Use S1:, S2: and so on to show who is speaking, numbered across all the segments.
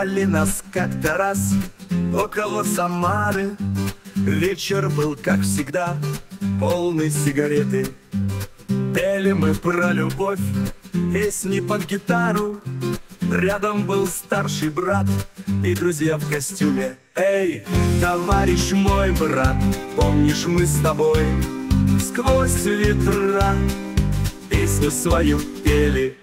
S1: Ждали нас как-то раз. Около Самары Вечер был, как всегда, полный сигареты. Пели мы про любовь, песни под гитару. Рядом был старший брат и друзья в костюме. Эй, товарищ мой брат, помнишь мы с тобой Сквозь ветра песню свою пели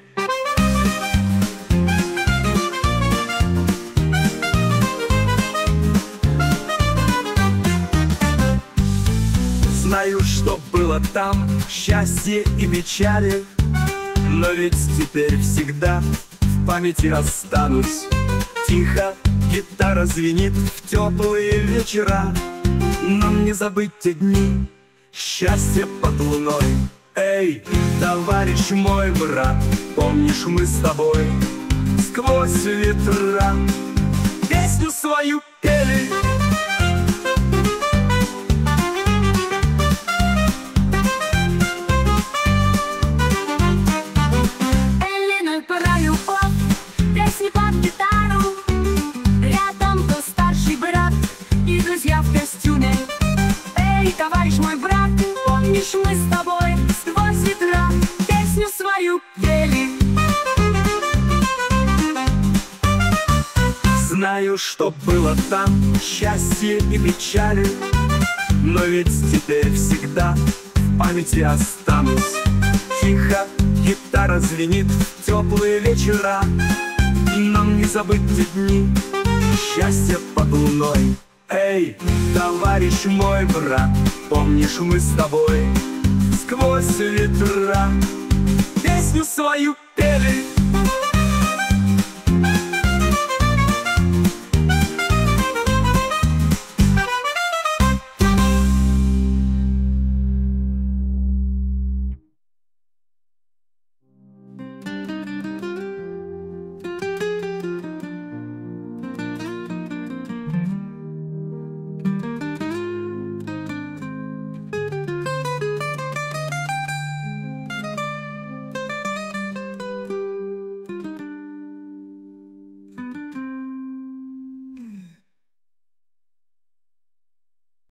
S1: Знаю, что было там, счастье и печали. Но ведь теперь всегда в памяти останусь. Тихо гитара звенит в теплые вечера. Нам не забыть те дни, счастье под луной. Эй, товарищ мой брат, помнишь мы с тобой Сквозь ветра песню свою пели
S2: и друзья в костюме. Эй, товарищ мой брат, помнишь мы с тобой Сквозь ветра песню свою пели?
S1: Знаю, что было там, счастье и печали Но ведь теперь всегда в памяти останусь. Тихо гитара звенит в теплые вечера Нам не забыть те дни, счастье под луной Эй, товарищ мой брат, помнишь мы с тобой Сквозь ветра песню свою пели